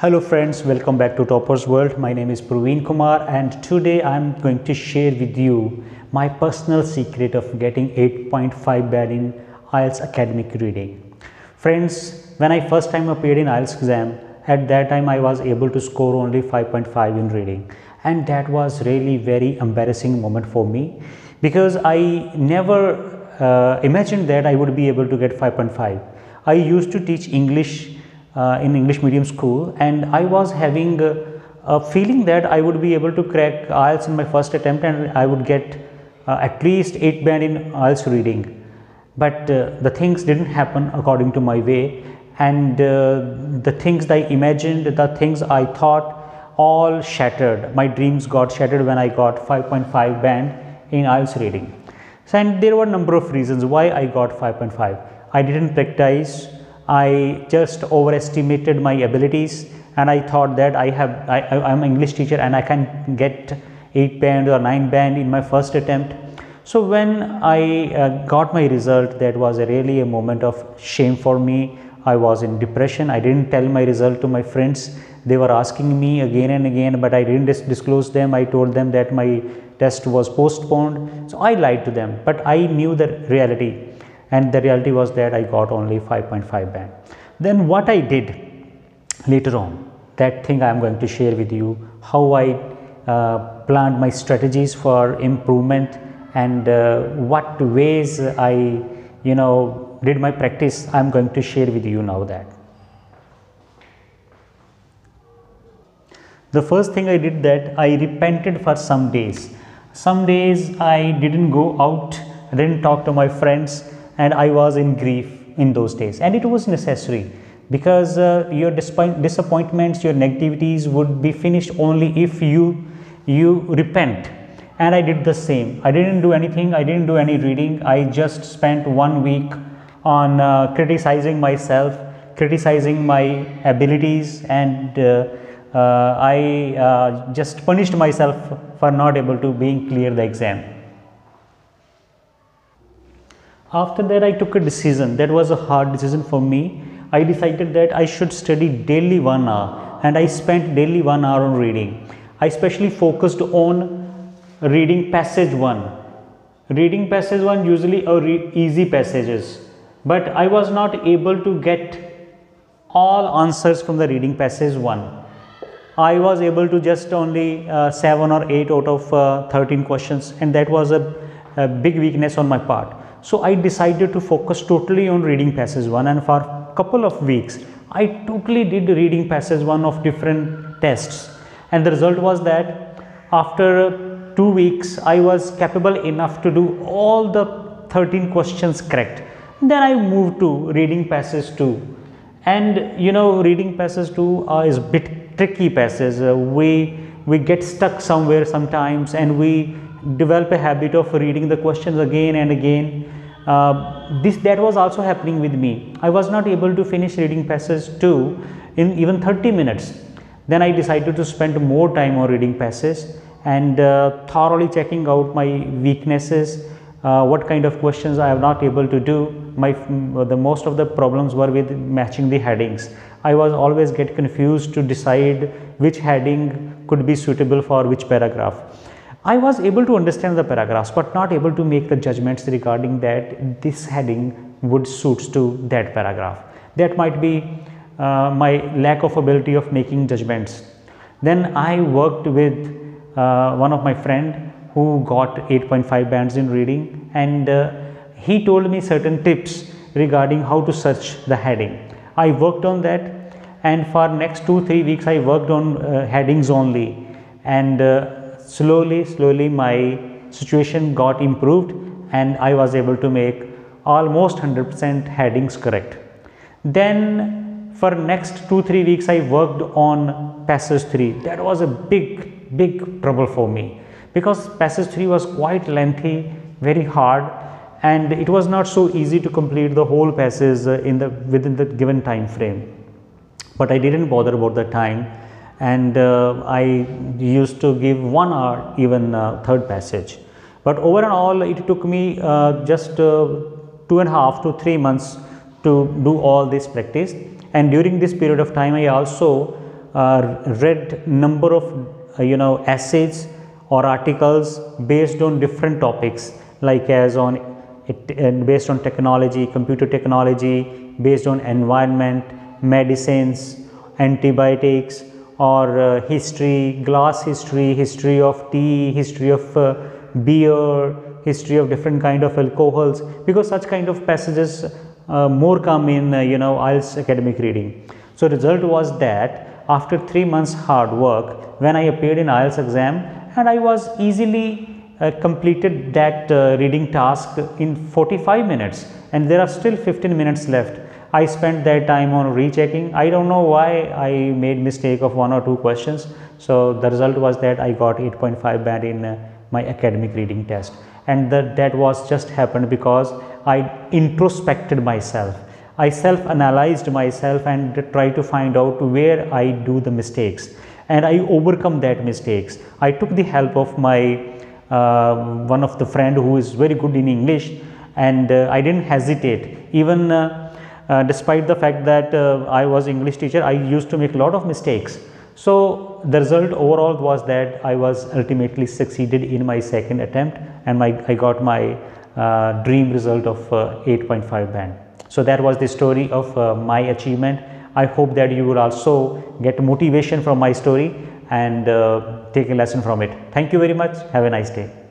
Hello friends, welcome back to Toppers World. My name is Praveen Kumar and today I'm going to share with you my personal secret of getting 8.5 band in IELTS academic reading. Friends, when I first time appeared in IELTS exam, at that time I was able to score only 5.5 in reading and that was really very embarrassing moment for me because I never uh, imagined that I would be able to get 5.5. I used to teach English in English medium school and I was having a, a, feeling that I would be able to crack IELTS in my first attempt and I would get uh, at least 8 band in IELTS reading. But uh, the things didn't happen according to my way and uh, the things I imagined, the things I thought all shattered. My dreams got shattered when I got 5.5 band in IELTS reading. So, and there were a number of reasons why I got 5.5. I didn't practice I just overestimated my abilities and I thought that I have I, am English teacher and I can get 8 band or 9 band in my first attempt. So when I uh, got my result that was a really a moment of shame for me. I was in depression. I didn't tell my result to my friends. They were asking me again and again but I didn't dis disclose them. I told them that my test was postponed. So I lied to them but I knew the reality and the reality was that I got only 5.5 band. Then what I did later on that thing I am going to share with you how I uh, planned my strategies for improvement and uh, what ways I you know did my practice I am going to share with you now that. The first thing I did that I repented for some days. Some days I didn't go out, didn't talk to my friends and I was in grief in those days. And it was necessary because uh, your disappointments, your negativities would be finished only if you you repent. And I did the same. I didn't do anything, I didn't do any reading, I just spent one week on uh, criticizing myself, criticizing my abilities. And uh, uh I uh, just punished myself for not able to being clear the exam. After that I took a decision that was a hard decision for me. I decided that I should study daily one hour and I spent daily one hour on reading. I especially focused on reading passage 1. Reading passage 1 usually are easy passages but I was not able to get all answers from the reading passage 1. I was able to just only uh, 7 or 8 out of uh, 13 questions and that was a, a big weakness on my part. So I decided to focus totally on reading passage 1 and for a couple of weeks I totally did reading passage 1 of different tests and the result was that after 2 weeks I was capable enough to do all the 13 questions correct. Then I moved to reading passage 2 and you know reading passage 2 uh, is bit tricky passage. Uh, we, we get stuck somewhere sometimes and we develop a habit of reading the questions again and again. Uh, this that was also happening with me. I was not able to finish reading passage 2 in even 30 minutes. Then I decided to spend more time on reading passages and uh, thoroughly checking out my weaknesses, uh, what kind of questions I am not able to do. My the most of the problems were with matching the headings. I was always get confused to decide which heading could be suitable for which paragraph. I was able to understand the paragraphs but not able to make the judgments regarding that this heading would suits to that paragraph. That might be uh, my lack of ability of making judgments. Then I worked with uh, one of my friend who got 8.5 bands in reading and uh, he told me certain tips regarding how to search the heading. I worked on that and for next 2-3 weeks I worked on uh, headings only and uh, slowly slowly my situation got improved and I was able to make almost 100% headings correct. Then for next 2-3 weeks I worked on passage 3 that was a big big trouble for me because passage 3 was quite lengthy very hard and it was not so easy to complete the whole passage in the within the given time frame. But I didn't bother about the time and uh, I used to give one hour even uh, third passage. But over and all it took me uh, just two and a half to three months to do all this practice and during this period of time I also read number of you know essays or articles based on different topics like as on it, based on technology, computer technology, based on environment, medicines, antibiotics or uh, history, glass history, history of tea, history of uh, beer, history of different kind of alcohols because such kind of passages uh, more come in you know IELTS academic reading. So, result was that after 3 months hard work when I appeared in IELTS exam and I was easily uh, completed that uh, reading task in 45 minutes and there are still 15 minutes left. I spent that time on rechecking. I don't know why I made mistake of one or two questions. So, the result was that I got 8.5 band in uh, my academic reading test and that, that was just happened because I introspected myself. I self analyzed myself and tried to find out where I do the mistakes and I overcome that mistakes. I took the help of my uh, one of the friend who is very good in English and uh, I did not hesitate even uh, uh, despite the fact that uh, I was English teacher I used to make a lot of mistakes. So, the result overall was that I was ultimately succeeded in my second attempt and my I got my uh, dream result of 8.5 band. So, that was the story of my achievement. I hope that you will also get motivation from my story and uh, take a lesson from it. Thank you very much. Have a nice day.